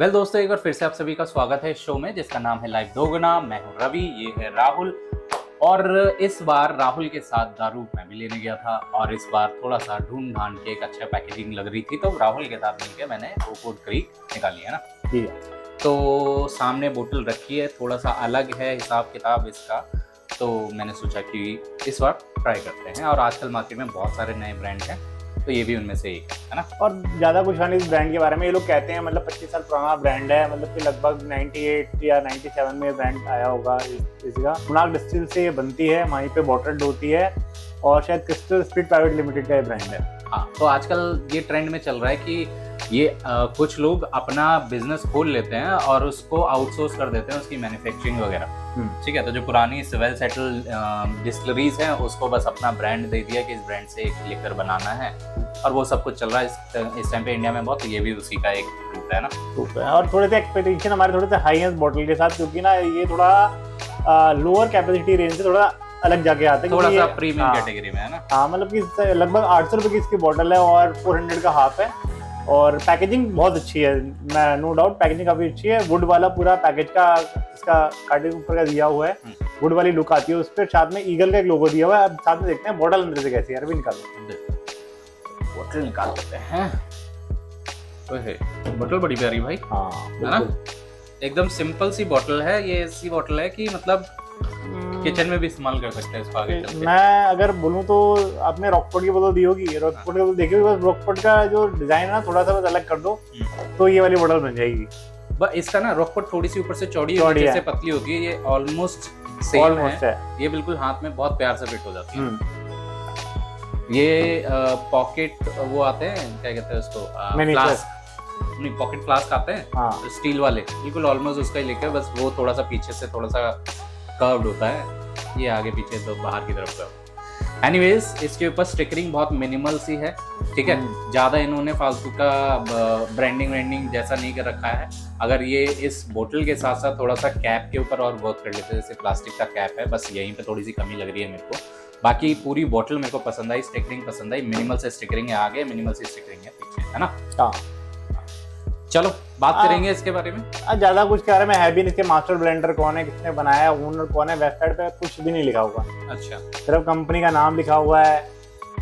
Well well, दोस्तों एक बार फिर से आप सभी का स्वागत है इस शो में जिसका नाम है लाइव दोगुना। मैं हूँ रवि ये है राहुल। और इस बार राहुल के साथ दारू मैं भी लेने गया था और इस बार थोड़ा सा ढूंढ ढांड के एक अच्छा पैकेजिंग लग रही थी तो राहुल के साथ मिलकर मैंने वो कोड क्रीक निकाली है ना। ठीक है तो सामने बोतल रखी है थोड़ा सा अलग है हिसाब किताब इसका तो मैंने सोचा कि इस बार ट्राई करते हैं। और आजकल मार्केट में बहुत सारे नए ब्रांड हैं। तो ये भी उनमें से एक है ना? और ज़्यादा कुछ नहीं इस ब्रांड के बारे में। ये लोग कहते हैं मतलब 25 साल पुराना ब्रांड है मतलब कि लगभग 98 या 97 में ब्रांड आया होगा इस- इसका। मुनाक डिस्टिल से ये बनती है वहीं पे बॉटल्ड होती है और शायद क्रिस्टल स्पीड प्राइवेट लिमिटेड का ये ब्रांड है। हाँ तो आजकल ये ट्रेंड में चल रहा है कि ये अ, कुछ लोग अपना बिज़नेस खोल लेते हैं और उसको आउटसोर्स कर देते हैं उसकी मैन्युफैक्चरिंग वगैरह। हम्म। ठीक है तो जो पुरानी वेल सेटल डिस्टलरीज हैं उसको बस अपना ब्रांड दे दिया कि इस ब्रांड से एक लेकर बनाना है और वो सब कुछ चल रहा है। इस, टाइम पे इंडिया में बहुत तो ये भी उसी का एक रूप है ना? ठीक है। और थोड़े से एक्सपेक्टेशन हमारे थोड़े से हाई है बॉटल के साथ क्योंकि ना ये थोड़ा लोअर कैपेसिटी रेंज से थोड़ा अलग जाके आते है थोड़ा सा प्रीमियम हाँ। कैटेगरी में है ना? हाँ मतलब कि लगभग आठ सौ रुपये की इसकी बॉटल है और फोर हंड्रेड का हाफ़ है। और पैकेजिंग बहुत अच्छी है। मैं नो डाउट पैकेजिंग काफ़ी अच्छी है। वुड वाला पूरा पैकेज का इसका कार्टिंग ऊपर का दिया हुआ है। हम्म। वुड वाली लुक आती है उस पर साथ में ईगल का एक लोगो दिया हुआ है। अब साथ में देखते हैं बॉटल अंदर से कैसी है। अरविंद निकालो बोतल निकाल देते हैं। बोतल बड़ी प्यारी भाई। हाँ है ना? एकदम सिंपल सी बॉटल है। ये ऐसी बॉटल है कि मतलब। किचन में भी इस्तेमाल कर सकते हैं इसको आगे मैं अगर बोलूँ तो आपने रॉकफोर्ड की बोतल दी होगी। रॉकफोर्ड की बोतल देखी होगी बस रॉकफोर्ड का जो डिज़ाइन है ना थोड़ा सा बस अलग कर दो हम्म। तो ये वाली बॉटल बन जाएगी। बस इसका ना रॉकपॉट थोड़ी सी ऊपर से चौड़ी और चौड़ी नीचे है। से पतली होती है ये ऑलमोस्ट सेम है। है। ये बिल्कुल हाथ में बहुत प्यार से फिट हो जाती है। हम्म। ये पॉकेट वो आते हैं क्या कहते हैं उसको फ्लास्क नहीं पॉकेट फ्लास्क आते हैं हाँ। स्टील वाले। बिल्कुल ऑलमोस्ट उसका ही लेके बस वो थोड़ा सा पीछे से थोड़ा सा कर्व्ड होता है ये आगे पीछे तो बाहर की तरफ़ का एनीवेज इसके ऊपर स्टिकरिंग बहुत मिनिमल सी है ठीक है? हम्म। ज़्यादा इन्होंने फालतू का ब्रांडिंग ब्रांडिंग जैसा नहीं कर रखा है। अगर ये इस बोतल के साथ साथ थोड़ा सा कैप के ऊपर और वर्क कर लेते हैं जैसे प्लास्टिक का कैप है बस यहीं पे थोड़ी सी कमी लग रही है मेरे को। बाकी पूरी बोतल मेरे को पसंद आई स्टिकरिंग पसंद आई मिनिमल से स्टिकरिंग है आगे मिनिमल से स्टिकरिंग है पीछे है ना? हाँ। चलो बात हाँ। करेंगे इसके बारे में। ज़्यादा कुछ कह रहे मैं है भी नहीं इसके मास्टर ब्लेंडर कौन है किसने बनाया ओनर कौन है वेबसाइट पे कुछ भी नहीं लिखा हुआ। अच्छा। सिर्फ़ कंपनी का नाम लिखा हुआ है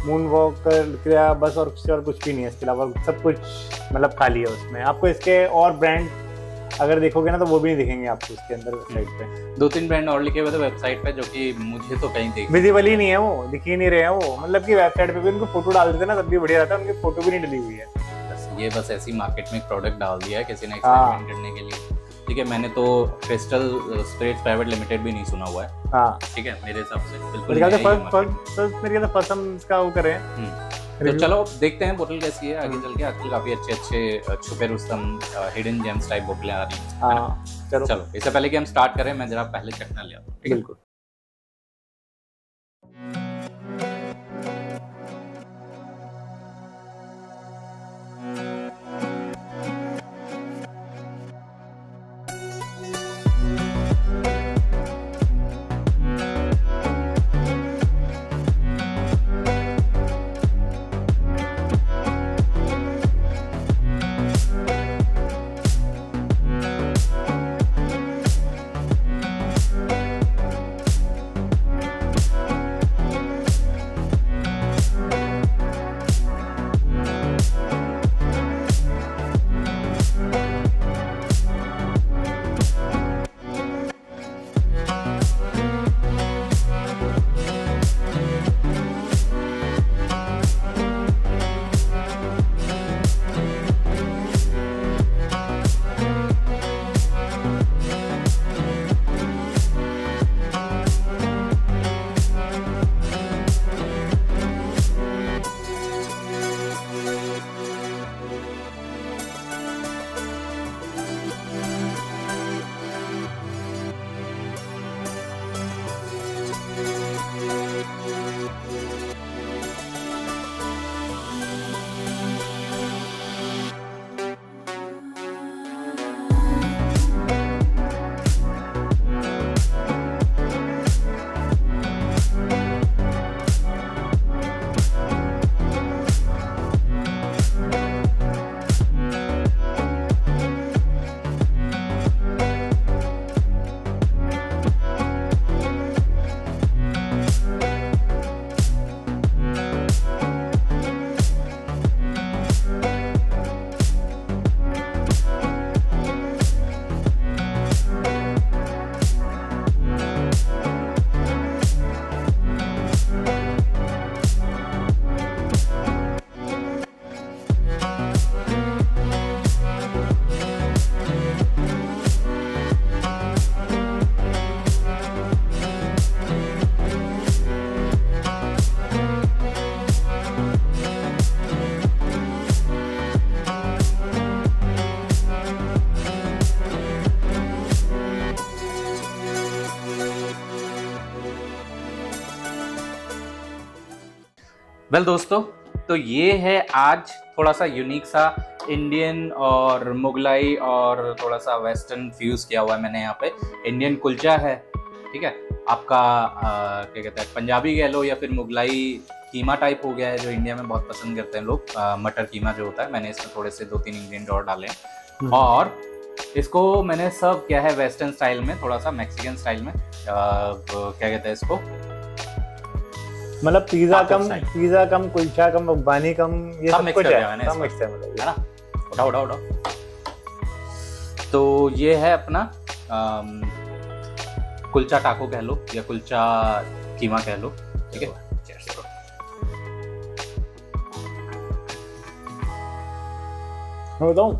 मून वॉक क्रिया बस और कुछ और कुछ भी नहीं है इसके अलावा सब कुछ मतलब खाली है उसमें। आपको इसके और ब्रांड अगर देखोगे ना तो वो भी नहीं दिखेंगे आपको इसके अंदर वेबसाइट पे। दो तीन ब्रांड और लिखे हुए थे वेबसाइट पे जो कि मुझे तो कहीं देख विजिबल ही नहीं है वो दिख ही नहीं रहे हैं वो। मतलब कि वेबसाइट पे भी उनको फ़ोटो डाल देते ना तब भी बढ़िया रहता है उनकी फ़ोटो भी नहीं डली हुई है। ये बस ऐसी मार्केट में प्रोडक्ट डाल दिया है किसी ने हाँ। एक्सपेरिमेंट करने के लिए। ठीक है मैंने तो क्रिस्टल स्पिरिट्स प्राइवेट लिमिटेड भी नहीं सुना हुआ है। हाँ। ठीक है मेरे हिसाब से बिल्कुल मेरे ख्याल से फ़र्स्ट है हम इसका वो करें। हम्म। तो। चलो देखते हैं बोतल कैसी है। आगे हम्म। चल के आजकल काफ़ी अच्छे अच्छे छुपे रुस्तम हिडन जेम्स टाइप बोतलें आ रही हैं। हाँ चलो। चलो इससे पहले कि हम स्टार्ट करें मैं जरा पहले चखना ले आता हूँ है? बिल्कुल। वेल दोस्तों तो ये है आज थोड़ा सा यूनिक सा इंडियन और मुगलाई और थोड़ा सा वेस्टर्न फ्यूज किया हुआ है मैंने यहाँ पे। इंडियन कुलचा है ठीक है? आपका आ, क्या कहते हैं पंजाबी कह लो या फिर मुगलाई कीमा टाइप हो गया है जो इंडिया में बहुत पसंद करते हैं लोग। मटर कीमा जो होता है मैंने इसमें थोड़े से दो तीन इंग्रेडिएंट और डाले हैं। और इसको मैंने सर्व किया है वेस्टर्न स्टाइल में थोड़ा सा मैक्सिकन स्टाइल में। आ, क्या कहते हैं इसको? मतलब pizza cum pizza cum kulcha cum Afghani cum ये सब कुछ है। सब मिक्स है मतलब है ना? उठाओ उठाओ उठाओ। तो ये है अपना कुलचा टाको कह लो या कुलचा कीमा कह लो ठीक है? मैं बताऊँ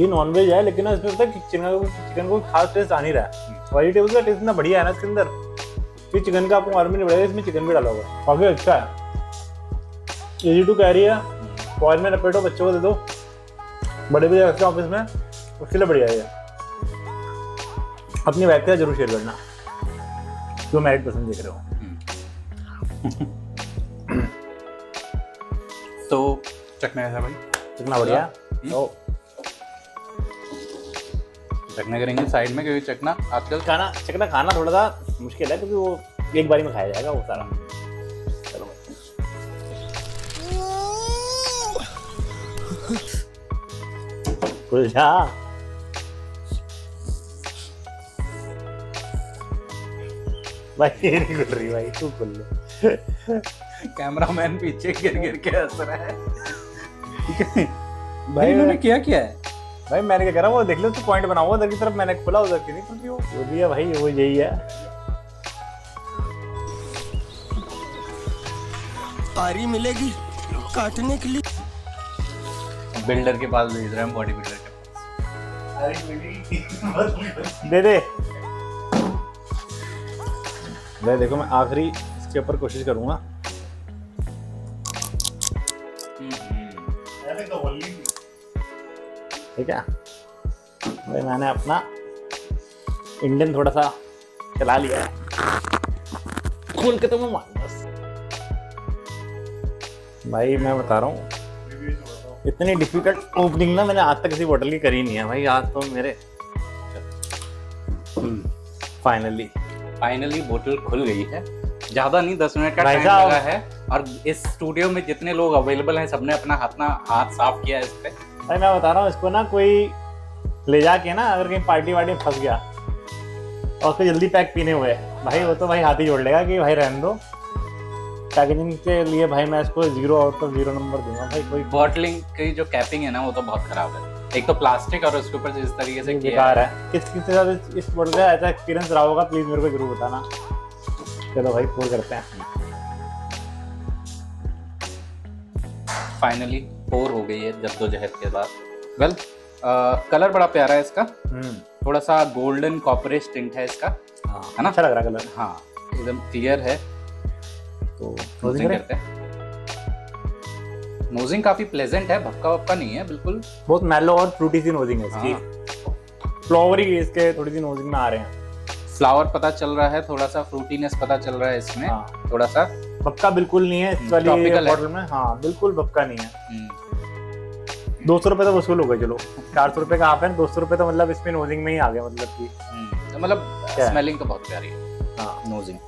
ये नॉनवेज है लेकिन इसमें पता है चिकन को चिकन को खास टेस्ट आ नहीं रहा है। वेजिटेबल का टेस्ट इतना बढ़िया है ना इसके अंदर। ये चिकन का आपको मालूम नहीं पड़ेगा इसमें चिकन भी डाला हुआ है। काफ़ी अच्छा है। इजी टू कैरी है फॉइल में लपेटो बच्चों को दे दो। बड़े भी रखते हैं ऑफ़िस में उसके लिए बढ़िया है अपनी वाइफ के ज़रूर शेयर करना जो मैरिड पसंद देख रहे हो। तो चखना कैसा भाई? कितना बढ़िया। हम्म। तो चखना करेंगे साइड में क्योंकि चखना आजकल खाना चिकना खाना थोड़ा सा मुश्किल है क्योंकि वो एक बारी में खाया जाएगा वो सारा। चलो। कुलचा भाई नहीं खुल रही भाई तू खुल ले। कैमरामैन पीछे गिर गिर के हंस रहा है। भाई इन्होंने क्या किया है? भाई मैंने क्या करा वो देख लो तू पॉइंट बनाओ उधर की तरफ़ मैंने खोला उधर की नहीं खुल वो जो भी है भाई वो यही है। पारी मिलेगी काटने के लिए। बिल्डर के पास भेज रहे हैं बॉडी बिल्डर के पास। दे दे। ले देखो मैं आखिरी इसके ऊपर कोशिश करूँगा। ठीक है? भाई मैंने अपना इंडियन थोड़ा सा चला लिया है। खोल के तो मैं मान भाई मैं बता रहा हूँ। इतनी डिफ़िकल्ट ओपनिंग ना मैंने आज तक किसी बोतल की करी नहीं है। भाई आज तो मेरे फाइनली फाइनली बोतल खुल गई है। ज़्यादा नहीं दस मिनट का टाइम लगा है। और इस स्टूडियो में जितने लोग अवेलेबल हैं सबने अपना हाथ ना हाथ साफ़ किया है इस पे। भाई मैं बता रहा हूँ इसको ना कोई ले जाके ना अगर कहीं पार्टी वार्टी में फंस गया और उसको जल्दी पैक पीने हुए। भाई वो तो भाई हाथ ही जोड़ लेगा कि भाई रहने दो। पैकेजिंग के लिए भाई मैं इसको zero out of zero number दूँगा भाई कोई बॉटलिंग की जो कैपिंग है ना वो तो बहुत खराब है। एक तो प्लास्टिक और उसके ऊपर जिस तरीके से बेकार है। किस किस के साथ इस- बोर्ड का ऐसा एक्सपीरियंस रहा होगा प्लीज़ मेरे को ज़रूर बताना। चलो भाई पूर करते हैं। फाइनली पोर हो गई है जद्दोजहद के बाद। वेल कलर बड़ा प्यारा है इसका। हम्म। थोड़ा सा गोल्डन कॉपरेज टिंट है इसका। हाँ है ना? अच्छा लग रहा कलर हाँ एकदम क्लियर है। तो नोजिंग करते हैं। नोजिंग काफ़ी प्लेजेंट है भक्का वक्का नहीं है बिल्कुल। बहुत मेलो और फ्रूटी सी नोजिंग है इसकी। हाँ। फ्लावरी इसके थोड़ी सी नोजिंग में आ रहे हैं। फ्लावर पता चल रहा है थोड़ा सा फ्रूटीनेस पता चल रहा है इसमें हाँ। थोड़ा सा। बक्का बिल्कुल नहीं है इस हम्म, वाली बॉटल में। हाँ बिल्कुल बक्का नहीं है। हम्म, दो सौ रुपए तो वसूल हो गए चलो। चार सौ रुपए का आप है दो सौ रुपए तो मतलब इसमें नोजिंग में ही आ गया मतलब कि हम्म, तो मतलब स्मेलिंग तो बहुत प्यारी है। हाँ। नोजिंग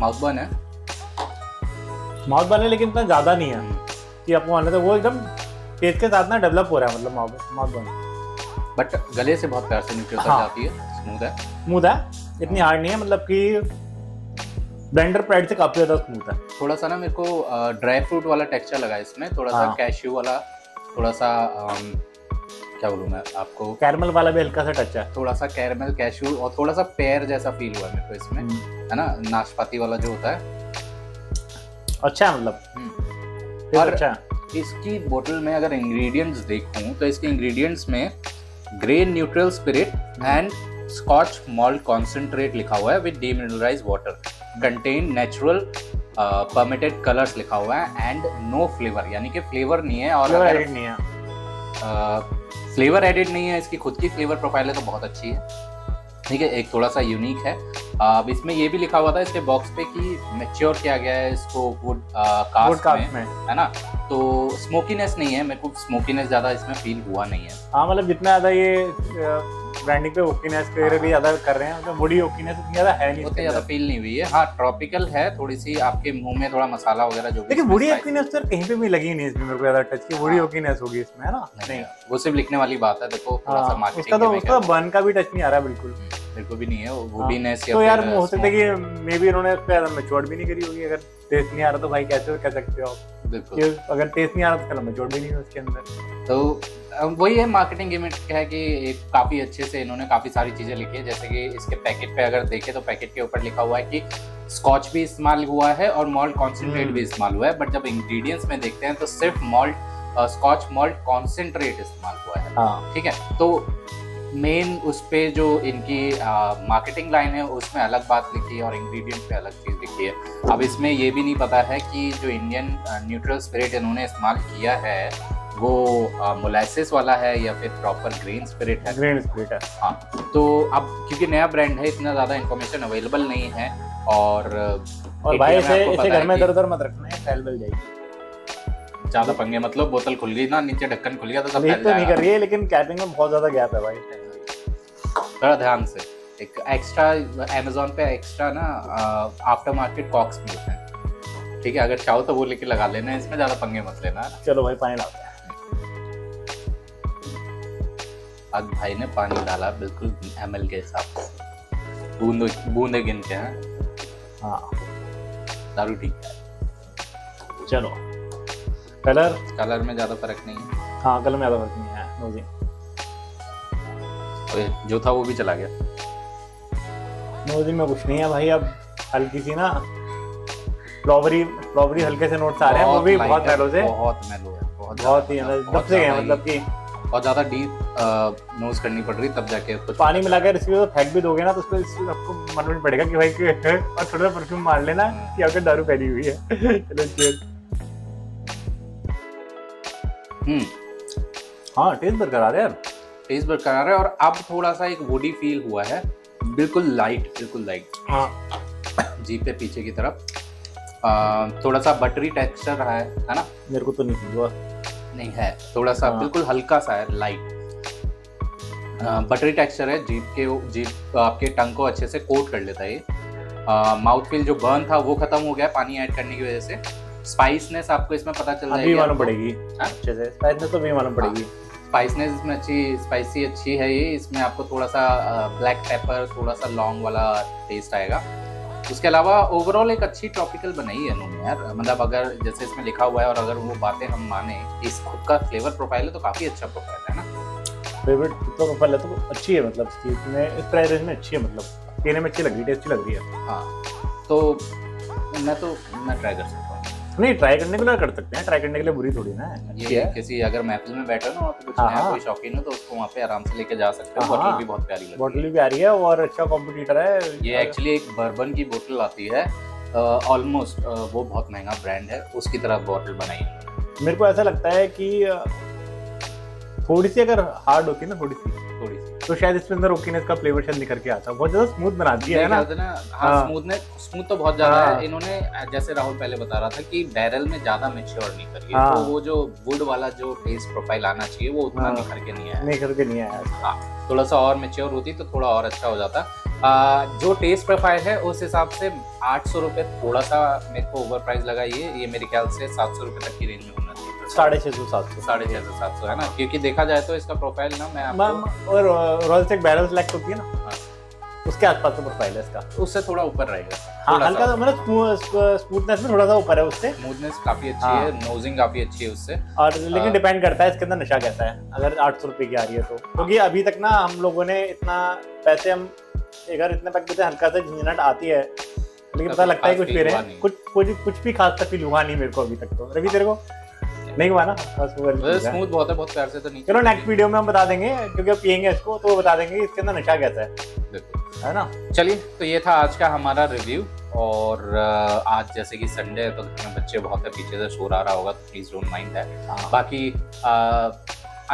माउथ बर्न है? माउथ बने लेकिन इतना ज़्यादा नहीं है कि आपको मानना तो वो एकदम टेस्ट के साथ ना डेवलप हो रहा है मतलब माउथ माउथ बन बट गले से बहुत प्यार से उतर हाँ। जाती है। स्मूथ है। स्मूथ है। इतनी हार्ड नहीं है मतलब कि ब्लेंडर पैड से काफ़ी ज़्यादा स्मूथ है। थोड़ा सा ना मेरे को ड्राई फ्रूट वाला टेक्सचर लगा इसमें। थोड़ा सा हाँ। कैश्यू वाला थोड़ा सा क्या बोलूँ मैं आपको? कैरमल वाला भी हल्का सा टच है। थोड़ा सा कैरमल कैश्यू और थोड़ा सा पेयर जैसा फील हुआ मेरे को इसमें है ना? नाशपाती वाला जो होता है। अच्छा मतलब? हम्म। और- अच्छा इसकी बोतल में अगर इंग्रेडिएंट्स देखूँ तो इसके इंग्रेडिएंट्स में grain neutral spirit and scotch malt concentrate लिखा हुआ है with demineralise water contain natural permitted colours लिखा हुआ है एंड नो फ्लेवर यानी कि फ्लेवर नहीं है और अगर नहीं है। फ्लेवर एडिड नहीं है इसकी खुद की फ्लेवर प्रोफ़ाइल है तो बहुत अच्छी है। ठीक है एक थोड़ा सा यूनिक है। अब इसमें ये भी लिखा हुआ था इसके बॉक्स पे कि मेच्योर किया गया है इसको वुड कास्ट में, में। है ना? तो स्मोकीनेस नहीं है मेरे को स्मोकीनेस ज़्यादा इसमें फील हुआ नहीं है। हाँ मतलब जितना ज़्यादा ये ब्रांडिंग पे ओकीनेस वगैरह भी ज़्यादा कर रहे हैं मतलब बॉडी ओकीनेस उतनी ज़्यादा है नहीं उतनी ज़्यादा फील नहीं हुई है। हाँ ट्रॉपिकल है थोड़ी सी आपके मुँह में थोड़ा मसाला वगैरह जो लेकिन बॉडी ओकीनेस तो कहीं पे भी लगी नहीं इसमें मेरे को ज़्यादा टच की। बॉडी हाँ। ओकीनेस होगी इसमें है ना? नहीं। वो सिर्फ़ लिखने वाली बात है देखो थोड़ा सा हाँ, मार्केटिंग उसका तो उसका बर्न का भी टच नहीं आ रहा बिल्कुल। मेरे को भी नहीं है वो हाँ, वुडीनेस या तो यार हो सकता है कि मे बी उन्होंने मेच्योर भी नहीं करी होगी अगर टेस्ट नहीं आ रहा तो भाई कैसे कह सकते हो आप? कि अगर टेस्ट नहीं आ रहा तो कल मेच्योर भी नहीं है उसके अंदर। तो वही है मार्केटिंग गिमिट है कि काफ़ी अच्छे से इन्होंने काफ़ी सारी चीज़ें लिखी है। जैसे कि इसके पैकेट पे अगर देखें तो पैकेट के ऊपर लिखा हुआ है कि स्कॉच भी इस्तेमाल हुआ है और मॉल्ट कॉन्सेंट्रेट हम्म। भी इस्तेमाल हुआ है। बट जब इंग्रेडिएंट्स में देखते हैं तो सिर्फ़ मॉल्ट स्कॉच मॉल्ट कॉन्सेंट्रेट इस्तेमाल हुआ है। हाँ। ठीक है? तो मेन उस पे जो इनकी मार्केटिंग लाइन है उसमें अलग बात लिखी है और इंग्रेडिएंट पे अलग चीज़ लिखी है। अब इसमें ये भी नहीं पता है कि जो इंडियन न्यूट्रल स्पिरिट इन्होंने इस्तेमाल किया है वो मोलाइसिस वाला है या फिर प्रॉपर ग्रीन स्पिरिट है? ग्रीन स्प्लिट है। हाँ तो अब क्योंकि नया ब्रांड है इतना ज़्यादा इन्फॉर्मेशन अवेलेबल नहीं है और और भाई इसे इसे घर में इधर उधर मत रखना है फैल मिल जाएगी। ज़्यादा पंगे मतलब बोतल खुल गई ना नीचे ढक्कन खुल गया तो सब फैल तो नहीं कर रही है लेकिन कैपिंग में बहुत ज़्यादा गैप है भाई। थोड़ा ध्यान से एक एक्स्ट्रा अमेजोन पे एक्स्ट्रा ना आफ्टर मार्केट कॉक्स मिलते हैं। ठीक है अगर चाहो तो वो लेके लगा लेना इसमें ज़्यादा पंगे मत लेना। चलो भाई पानी लाते हैं आज भाई ने पानी डाला बिल्कुल एम के हिसाब से। बूंद बूंदे गिन के हैं? हाँ। दारू ठीक है। चलो। कलर? कलर में ज़्यादा फ़र्क नहीं है। हाँ कलर में ज़्यादा फ़र्क नहीं है नोजिंग ओए, जो था वो भी चला गया। नोजिंग में कुछ नहीं है भाई अब हल्की सी ना फ्लॉवरी फ्लॉवरी हल्के से नोट्स आ रहे हैं वो भी बहुत मेलो से। बहुत मेलो है बहुत बहुत ही अंदर दब से गए मतलब कि बहुत ज़्यादा डीप नोज़ करनी पड़ रही तब जाके कुछ पानी मिलाकर इसके तो फेंक भी दोगे ना तो उसको आपको मालूम नहीं पड़ेगा कि भाई कि और थोड़ा सा परफ्यूम मार लेना कि आपके दारू फैली हुई है। चलो cheers। हम्म। हाँ टेस्ट बरकरार है। यार टेस्ट बरकरार है और अब थोड़ा सा एक वुडी फील हुआ है। बिल्कुल लाइट बिल्कुल लाइट हाँ। जीप पे पीछे की तरफ़। आ, थोड़ा सा बटरी टेक्सचर रहा है है ना? मेरे को तो नहीं हुआ। नहीं है। थोड़ा सा हाँ। बिल्कुल हल्का सा है लाइट बटरी टेक्सचर है जीप के जीप आपके टंग को अच्छे से कोट कर लेता है ये। माउथ फील जो बर्न था वो खत्म हो गया पानी ऐड करने की वजह से। स्पाइसनेस आपको इसमें पता चल जाएगी। मालूम पड़ेगी। हाँ? अच्छे से। स्पाइसनेस तो भी मालूम पड़ेगी। स्पाइसनेस इसमें अच्छी स्पाइसी अच्छी है ये। इसमें आपको थोड़ा सा ब्लैक पेपर थोड़ा सा लॉन्ग वाला टेस्ट आएगा। उसके अलावा ओवरऑल एक अच्छी टॉपिकल बनाई है उन्होंने यार। मतलब अगर जैसे इसमें लिखा हुआ है और अगर वो बातें हम माने इस खुद का फ्लेवर प्रोफ़ाइल है तो काफ़ी अच्छा प्रोफ़ाइल है ना? फेवरेट तो प्रोफ़ाइल है तो अच्छी है मतलब इसमें इस प्राइस रेंज में अच्छी है मतलब पीने में अच्छी लग रही है टेस्टी लग रही है। हाँ तो मैं तो मैं ट्राई कर सकता हूँ। नहीं ट्राई करने के लिए कर सकते हैं ट्राई करने के लिए बुरी थोड़ी ना ये किसी अगर महफिल में बैठे ना पे कुछ हाँ, नया हाँ। कोई शौकीन हो तो उसको वहाँ पे आराम से लेके जा सकते हैं। हाँ, बॉटल हाँ। भी बहुत प्यारी लगती बॉटल है। भी आ रही है और अच्छा कॉम्पिटिटर है। ये एक्चुअली एक बर्बन की बोतल आती है। ऑलमोस्ट वो बहुत महँगा ब्रांड है उसकी तरह बॉटल बनाई है। मेरे को ऐसा लगता है कि थोड़ी सी अगर हार्ड होती है ना थोड़ी सी। थोड़ी सी। तो शायद इसके अंदर ओकीनेस का फ्लेवर शायद निकल के आता बहुत ज़्यादा स्मूथ बना दिया है ना हाँ हाँ। स्मूथनेस स्मूथ तो बहुत ज़्यादा हाँ। है इन्होंने जैसे राहुल पहले बता रहा था कि बैरल में ज़्यादा मेच्योर नहीं करी है हाँ। तो वो जो वुड वाला जो टेस्ट प्रोफ़ाइल आना चाहिए वो उतना हाँ। निखर के नहीं आया नहीं करके नहीं आया थोड़ा सा और मेच्योर होती तो थोड़ा और अच्छा हो जाता आ, जो टेस्ट प्रोफ़ाइल है उस हिसाब से आठ सौ रुपये थोड़ा सा मेरे को ओवर प्राइस लगा ये ये मेरे ख्याल से सात सौ रुपये तक की रेंज में होना साढ़े छः सौ सात सौ। साढ़े छः सौ सात सौ है ना? क्योंकि देखा जाए तो इसका प्रोफ़ाइल ना मैं आपको और रॉयल एक बैरल सेलेक्ट होती है ना हाँ। उसके आसपास का प्रोफ़ाइल है इसका। उससे थोड़ा ऊपर रहेगा। हाँ हल्का सा मतलब स्मूथनेस में थोड़ा सा ऊपर है उससे। स्मूथनेस काफ़ी अच्छी हाँ। है। नोजिंग काफ़ी अच्छी है उससे। और लेकिन हाँ। डिपेंड करता है इसके अंदर नशा कैसा है अगर आठ सौ रुपये की आ रही है तो। क्योंकि अभी तक ना हम लोगों ने इतना पैसे हम अगर इतने पैक देते हल्का सा झंझनाहट आती है लेकिन पता तो लगता है कुछ पी रहे हैं कुछ कुछ कुछ भी खास तक फील हुआ नहीं मेरे को अभी तक तो। रवि तेरे को? नहीं हुआ ना है। स्मूथ बहुत है बहुत प्यार से तो नहीं चलो नेक्स्ट वीडियो में हम बता देंगे क्योंकि अब पियेंगे इसको तो बता देंगे इसके अंदर नशा कैसा है। है ना? चलिए तो ये था आज का हमारा रिव्यू और आज जैसे कि संडे है तो घर में बच्चे बहुत है पीछे से शोर आ रहा होगा तो प्लीज़ डोंट माइंड है हाँ। बाकी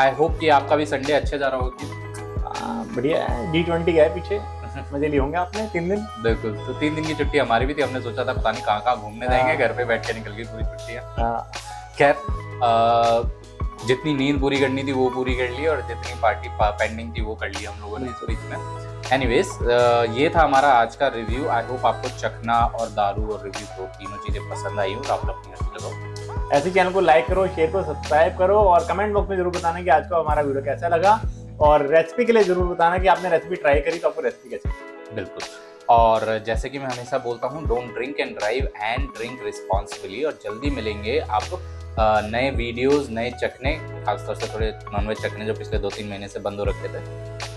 आई होप कि आपका भी संडे अच्छे जा रहा होगा हाँ, बढ़िया डी ट्वेंटी है पीछे मज़े लिए होंगे आपने तीन दिन। बिल्कुल तो तीन दिन की छुट्टी हमारी भी थी हमने सोचा था पता नहीं कहाँ कहाँ घूमने हाँ। जाएँगे घर पे बैठ के निकल गई पूरी छुट्टियाँ। हाँ, खैर जितनी नींद पूरी करनी थी वो पूरी कर ली और जितनी पार्टी पेंडिंग थी वो कर ली हम लोगों ने इस बीच में एनीवेज ये था हमारा आज का रिव्यू आई होप आपको चखना और दारू और रिव्यू दो तीनों चीज़ें पसंद आई हो और आप अपनी हँसी लगाओ। ऐसे चैनल को लाइक करो शेयर करो सब्सक्राइब करो और कमेंट बॉक्स में ज़रूर बताना कि आज का हमारा वीडियो कैसा लगा और रेसिपी के लिए ज़रूर बताना कि आपने रेसिपी ट्राई करी तो आपको रेसिपी कैसी लगी। बिल्कुल। और जैसे कि मैं हमेशा बोलता हूँ don't drink and drive and drink responsibly और जल्दी मिलेंगे आप नए वीडियोस नए चखने खासतौर से थोड़े नॉनवेज चखने जो पिछले दो तीन महीने से बंद हो रखे थे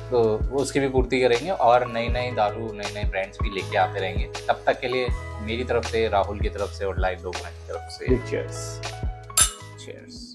तो वो उसकी भी पूर्ति करेंगे और नई नई दारू नए नए ब्रांड्स भी लेके आते रहेंगे। तब तक के लिए मेरी तरफ़ से राहुल की तरफ़ से और लाइव लोगों की तरफ़ से। Cheers cheers.